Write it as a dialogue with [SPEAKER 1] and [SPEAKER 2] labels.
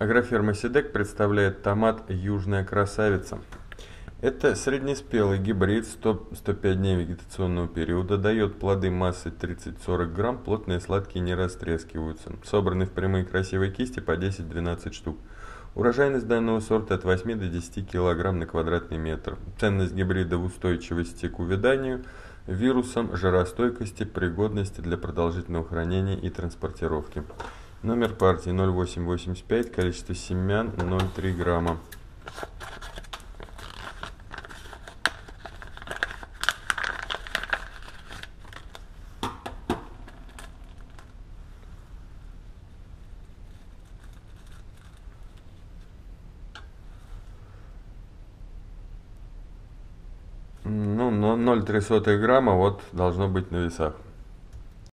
[SPEAKER 1] Агроферма Сидек представляет томат «Южная красавица». Это среднеспелый гибрид 100-105 дней вегетационного периода, дает плоды массой 30-40 грамм, плотные сладкие не растрескиваются. Собраны в прямые красивые кисти по 10-12 штук. Урожайность данного сорта от 8 до 10 кг на квадратный метр. Ценность гибрида в устойчивости к увяданию, вирусам, жаростойкости, пригодности для продолжительного хранения и транспортировки. Номер партии 0885, количество семян 0,3 грамма. Ну, 0,3 грамма вот должно быть на весах.